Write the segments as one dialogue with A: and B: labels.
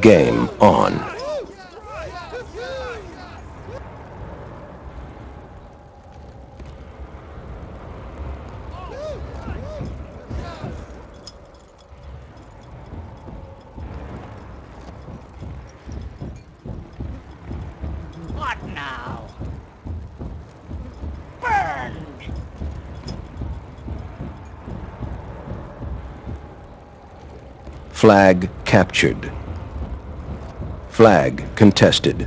A: Game on. Flag captured. Flag contested.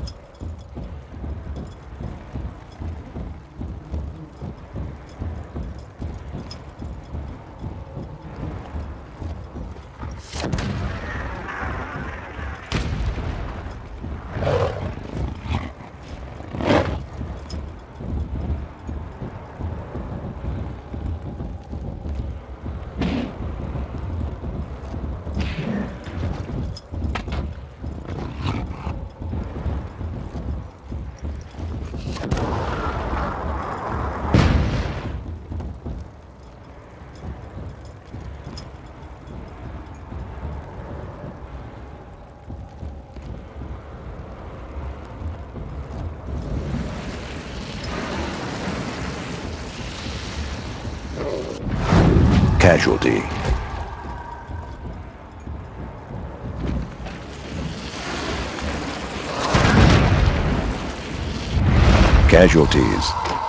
A: Casualty. Casualties.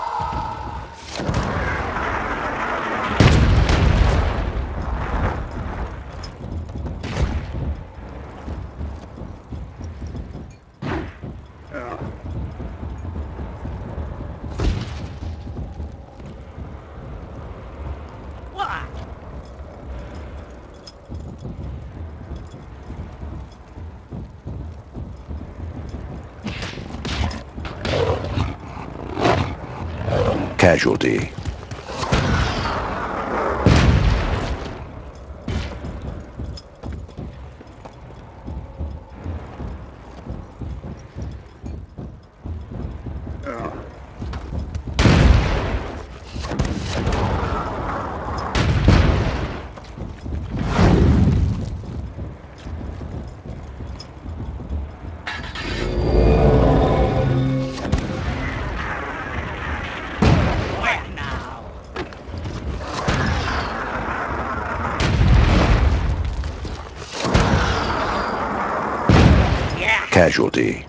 A: Casualty. Casualty.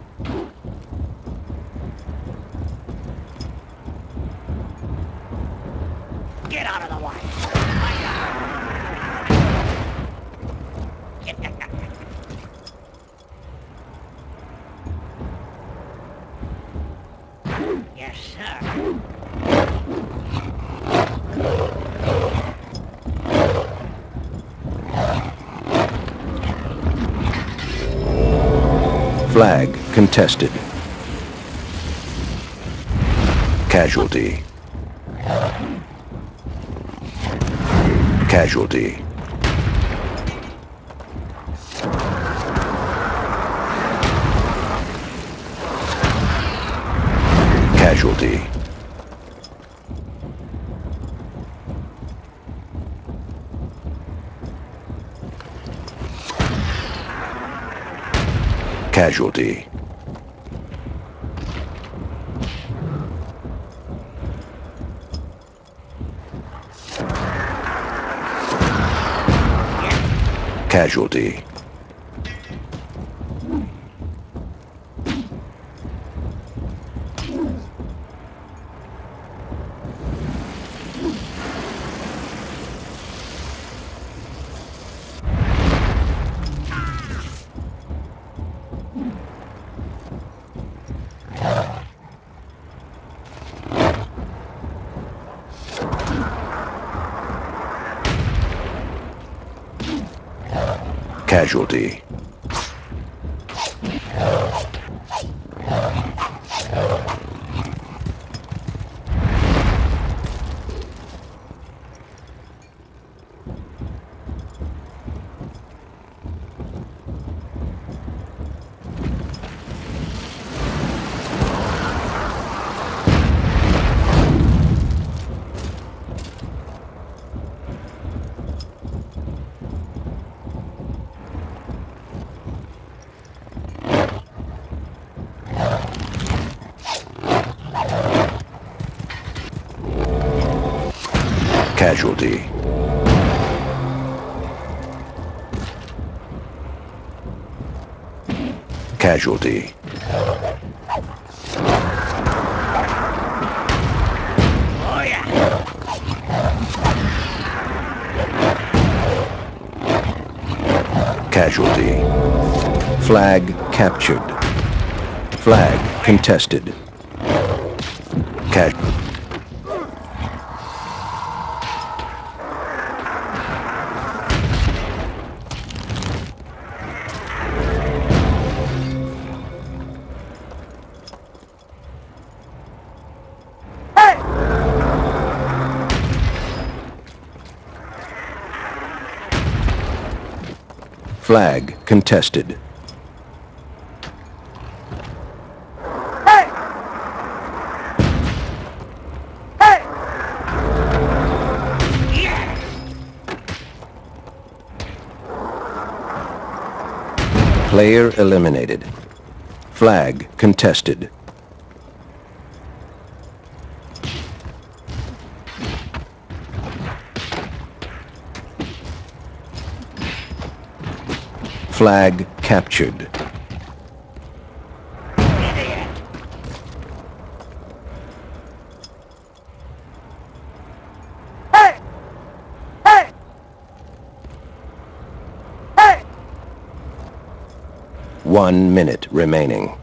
A: Contested. Casualty. Casualty. Casualty. Casualty. Casualty. Casualty. Casualty. Casualty.
B: Oh yeah.
A: Casualty. Flag captured. Flag contested.
B: Yeah.
A: Player eliminated. Flag contested. Flag captured. One minute remaining.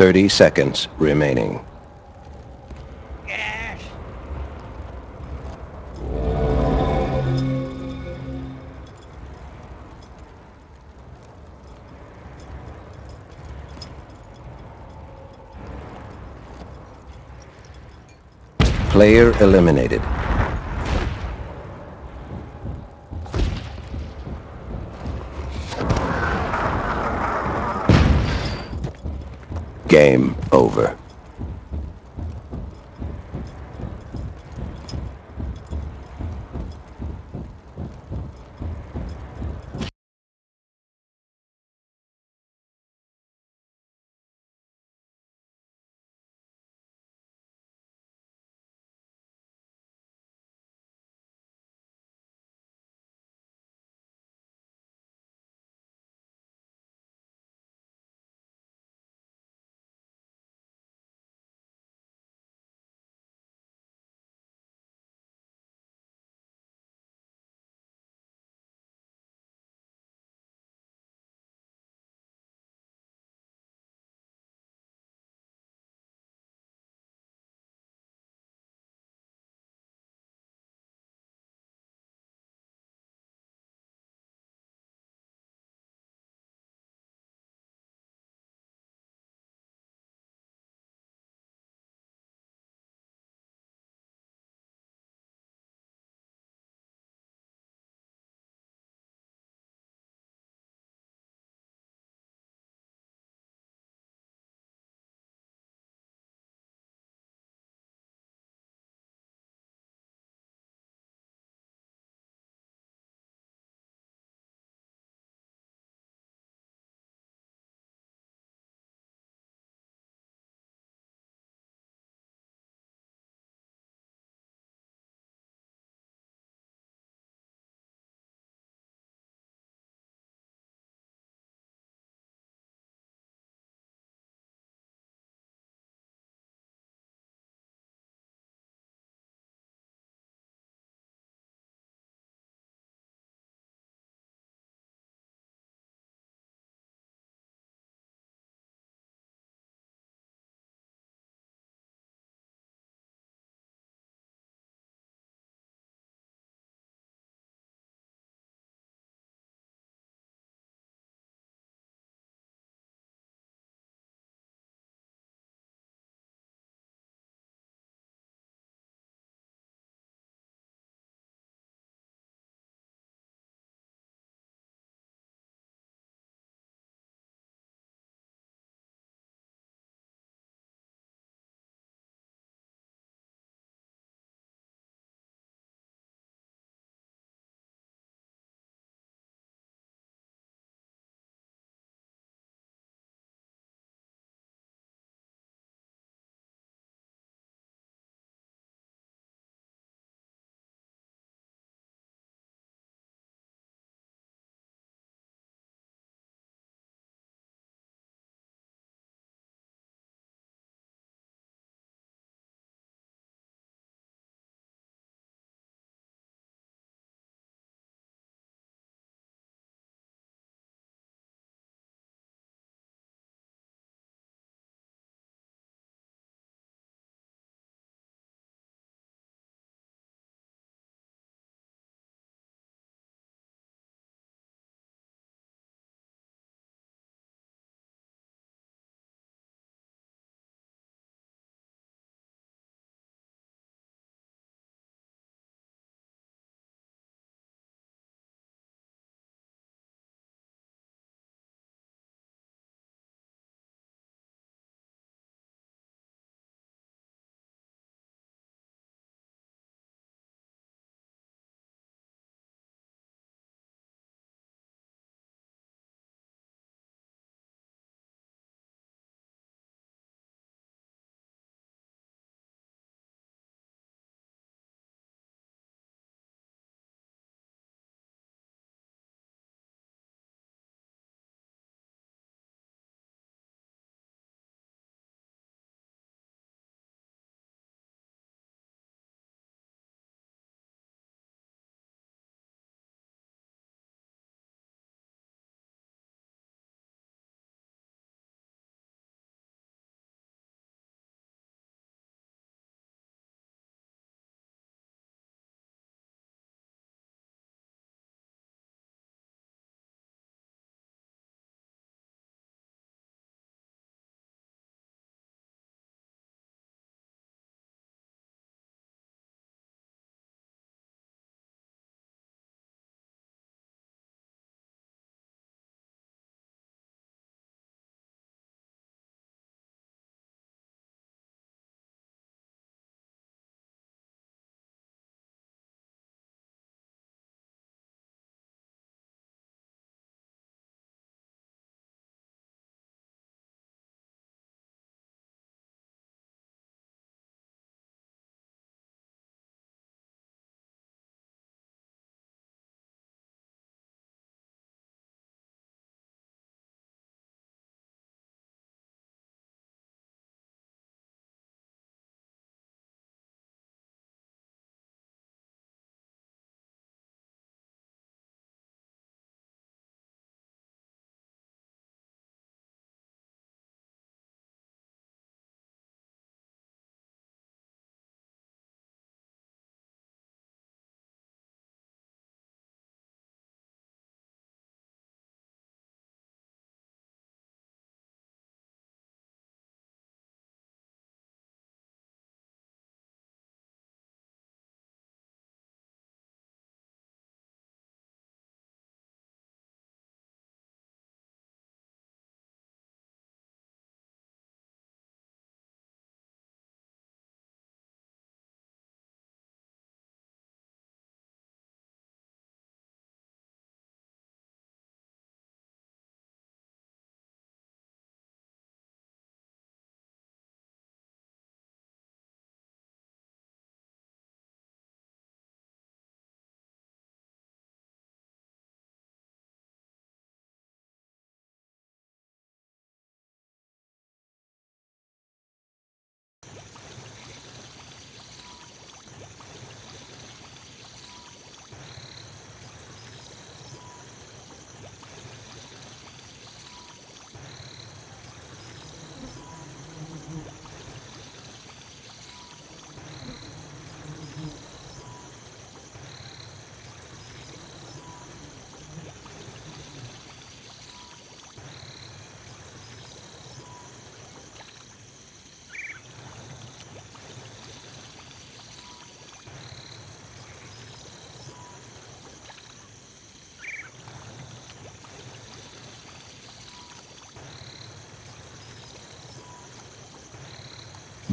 A: Thirty seconds remaining.
B: Yes.
A: Player eliminated. Game over.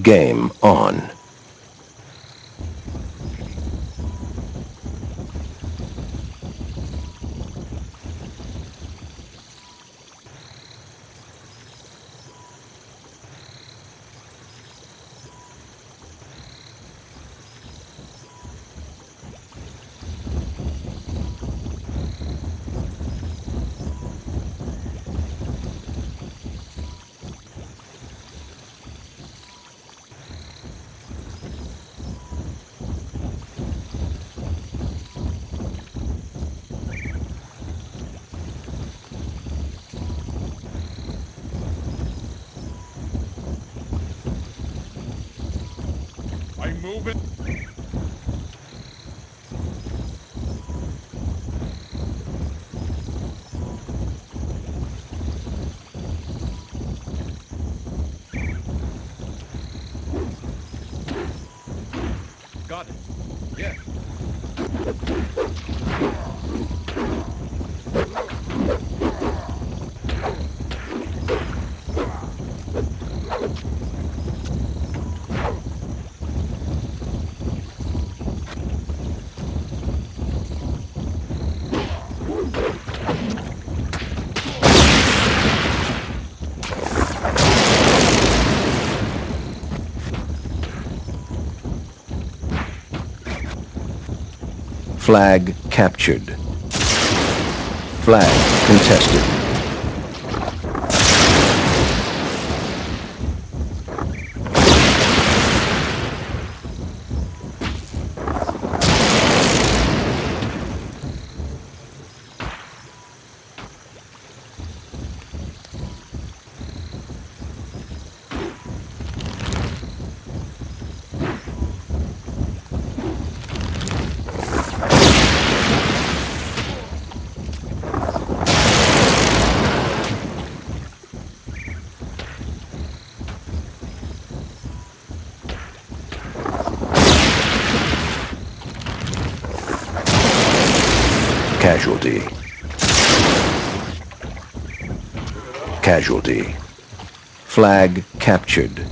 A: Game on.
C: Moving.
A: Flag captured. Flag contested. Casualty. Casualty. Flag captured.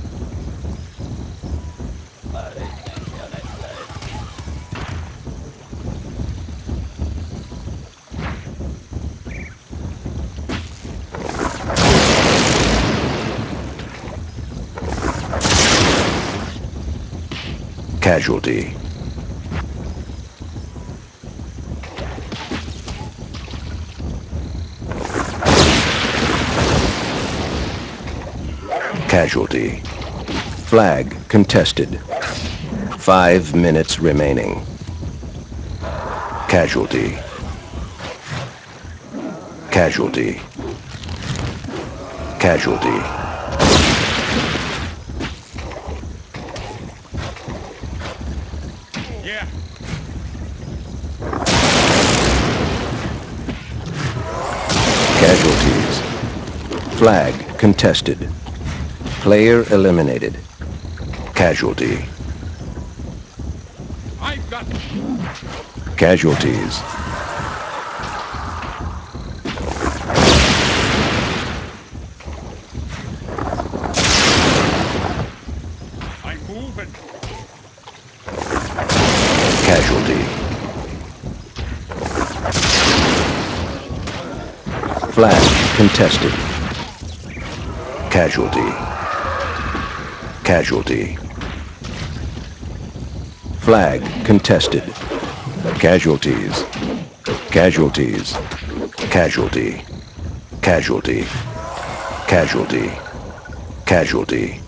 A: Casualty. Casualty. Flag contested. Five minutes remaining. Casualty. Casualty. Casualty.
C: Yeah.
A: Casualties. Flag contested. Player eliminated. Casualty.
C: I've got
A: Casualties. Casualty. Flag contested. Casualty. Casualty. Flag contested. Casualties. Casualties. Casualty. Casualty. Casualty. Casualty.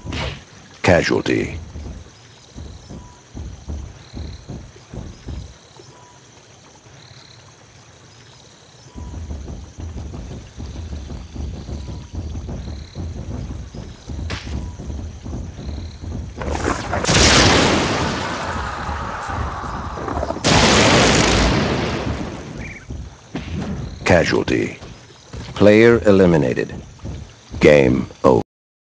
A: Casualty. Casualty. Player eliminated. Game over.